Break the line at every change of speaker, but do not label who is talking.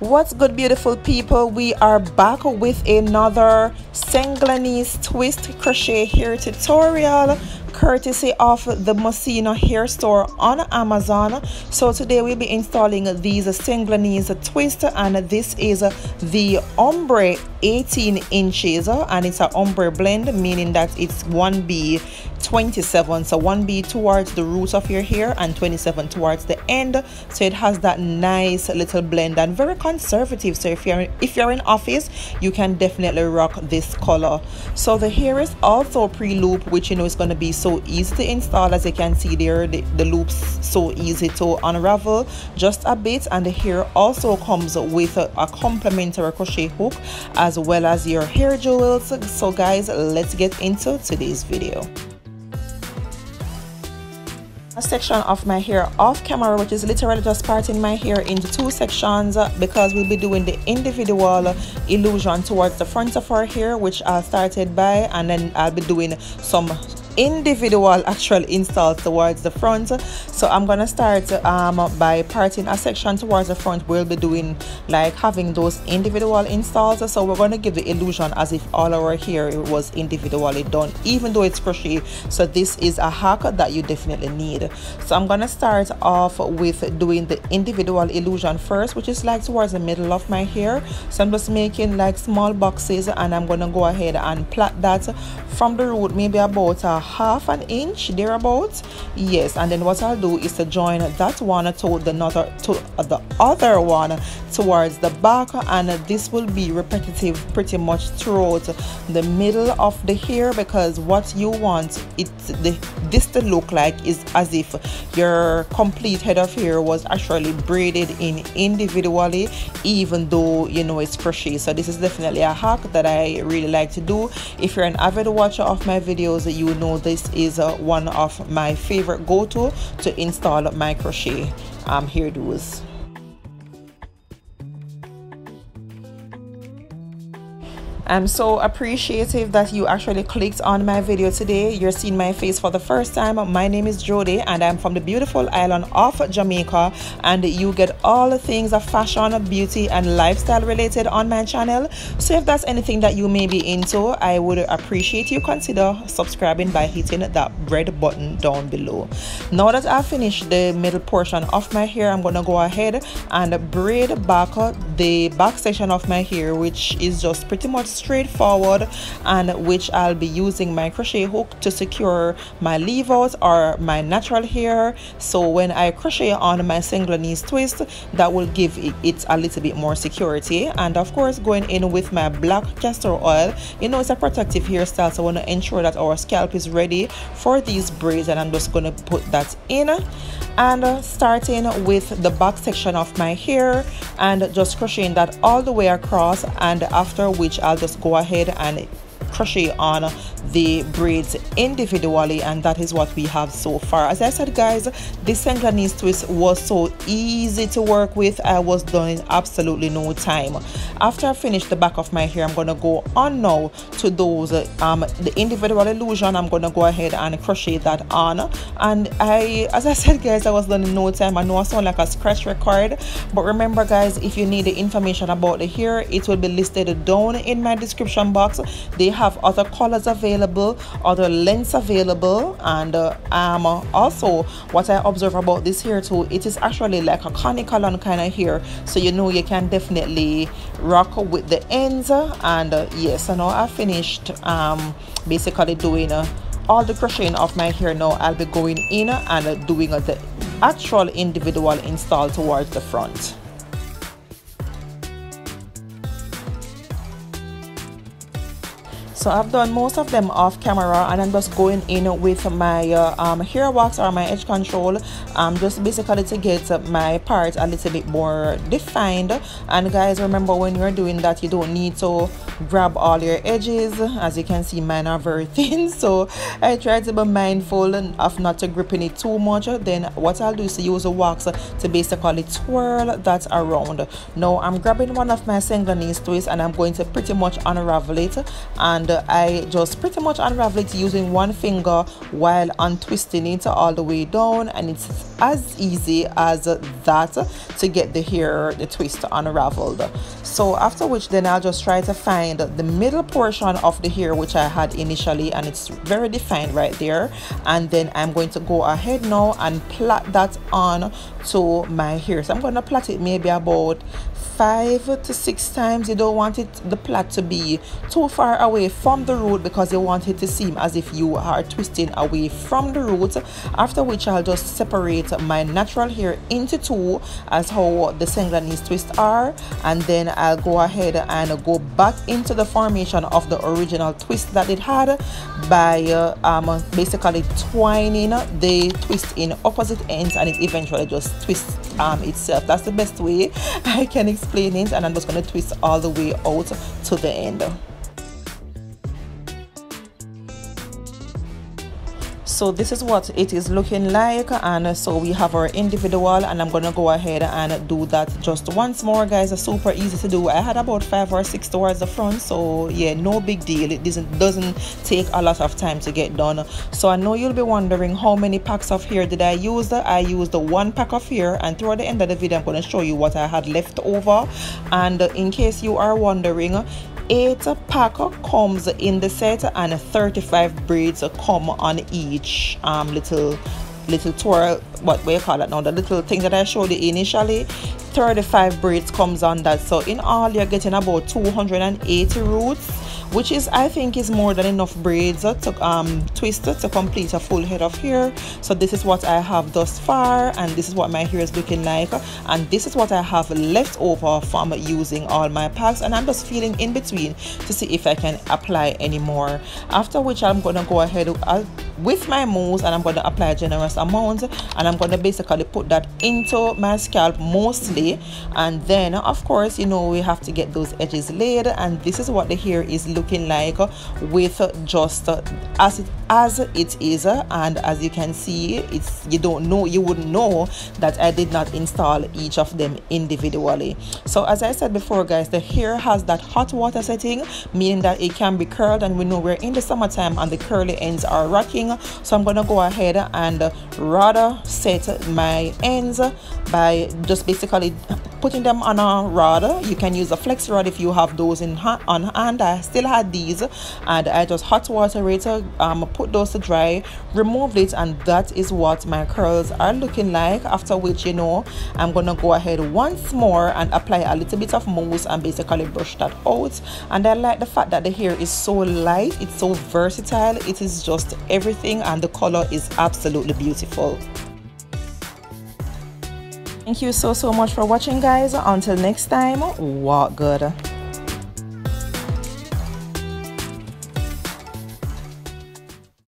What's good beautiful people? We are back with another Senegalese twist crochet hair tutorial courtesy of the Mosina hair store on Amazon. So today we'll be installing these Senegalese twist and this is the ombre 18 inches and it's an ombre blend meaning that it's 1B 27 so 1b towards the root of your hair and 27 towards the end. So it has that nice little blend and very conservative. So if you're if you're in office you can definitely rock this color. So the hair is also pre-loop which you know is going to be so easy to install. As you can see there the, the loops so easy to unravel. Just a bit and the hair also comes with a, a complementary crochet hook as well as your hair jewels. So guys let's get into today's video. A section of my hair off camera which is literally just parting my hair into two sections because we'll be doing the individual illusion towards the front of our hair which I started by and then I'll be doing some individual actual install towards the front. So i'm gonna start um, by parting a section towards the front. We'll be doing like having those individual installs so we're going to give the illusion as if all our hair was individually done even though it's crochet. So this is a hack that you definitely need. So i'm gonna start off with doing the individual illusion first which is like towards the middle of my hair. So i'm just making like small boxes and i'm gonna go ahead and plait that from the root maybe about a half an inch thereabouts. Yes and then what i'll do is to join that one to the other to the other one towards the back and this will be repetitive pretty much throughout the middle of the hair because what you want it the this to look like is as if your complete head of hair was actually braided in individually even though you know it's crochet. So this is definitely a hack that i really like to do. If you're an avid watcher of my videos you know this is uh, one of my favorite go-to to install my crochet um, hairdos I'm so appreciative that you actually clicked on my video today. You're seeing my face for the first time. My name is Jodi and I'm from the beautiful island of Jamaica and you get all the things of fashion, beauty and lifestyle related on my channel. So if that's anything that you may be into, I would appreciate you consider subscribing by hitting that red button down below. Now that I've finished the middle portion of my hair, I'm going to go ahead and braid back uh, the back section of my hair which is just pretty much straightforward and which I'll be using my crochet hook to secure my leave out or my natural hair. So when I crochet on my Senegalese twist that will give it a little bit more security. And of course going in with my black castor oil you know it's a protective hairstyle so I want to ensure that our scalp is ready for these braids and I'm just going to put that in and starting with the back section of my hair and just crocheting that all the way across and after which I'll just go ahead and crochet on the braids individually and that is what we have so far. As i said guys this Senegalese twist was so easy to work with. I was done in absolutely no time. After i finish the back of my hair i'm gonna go on now to those um the individual illusion. I'm gonna go ahead and crochet that on. And i as i said guys i was done in no time. I know i sound like a scratch record but remember guys if you need the information about the hair it will be listed down in my description box. They have other colors available other lengths available and uh, um also what i observe about this hair too it is actually like a conical kind of hair so you know you can definitely rock with the ends and uh, yes I know i finished um basically doing uh, all the crocheting of my hair. Now i'll be going in and doing the actual individual install towards the front so I've done most of them off camera and I'm just going in with my uh, um, hair wax or my edge control um, just basically to get my part a little bit more defined. And guys remember when you're doing that you don't need to grab all your edges. As you can see mine are very thin. So I try to be mindful of not to gripping it too much. Then what I'll do is use a wax to basically twirl that around. Now I'm grabbing one of my Senegalese twists and I'm going to pretty much unravel it. And I just pretty much unravel it using one finger while untwisting it all the way down. And it's as easy as that to get the hair the twist unraveled so after which then I'll just try to find the middle portion of the hair which I had initially and it's very defined right there. And then I'm going to go ahead now and plait that on to my hair. So I'm going to plait it maybe about five to six times. You don't want it the plait to be too far away from the root because you want it to seem as if you are twisting away from the root. After which I'll just separate my natural hair into two as how the Senegalese twist are. And then I'll go ahead and go back into the formation of the original twist that it had by uh, um, basically twining the twist in opposite ends and it eventually just twists um, itself. That's the best way I can explain it and I'm just going to twist all the way out to the end so this is what it is looking like and so we have our individual and i'm gonna go ahead and do that just once more guys. Super easy to do. I had about five or six towards the front so yeah no big deal. It doesn't doesn't take a lot of time to get done. So i know you'll be wondering how many packs of hair did i use? I used one pack of hair and throughout the end of the video i'm going to show you what i had left over. And in case you are wondering 8 pack comes in the set and 35 braids come on each um, little little twirl what we call it now the little thing that I showed you initially 35 braids comes on that. So in all you're getting about 280 roots which is I think is more than enough braids to um, twist to complete a full head of hair. So this is what I have thus far and this is what my hair is looking like and this is what I have left over from using all my packs and I'm just feeling in between to see if I can apply any more. After which I'm gonna go ahead uh, with my mousse and I'm going to apply a generous amount and I'm going to basically put that into my scalp mostly. And then of course you know we have to get those edges laid and this is what the hair is looking like with just as it as it is. And as you can see it's you don't know you wouldn't know that I did not install each of them individually. So as I said before guys the hair has that hot water setting meaning that it can be curled and we know we're in the summertime and the curly ends are rocking so i'm gonna go ahead and uh, rather set my ends by just basically putting them on a rod. You can use a flex rod if you have those in ha- on hand. I still had these and i just hot water it um put those to dry removed it and that is what my curls are looking like. After which you know i'm gonna go ahead once more and apply a little bit of mousse and basically brush that out. And i like the fact that the hair is so light it's so versatile it is just everything and the color is absolutely beautiful Thank you so, so much for watching, guys. Until next time, walk good.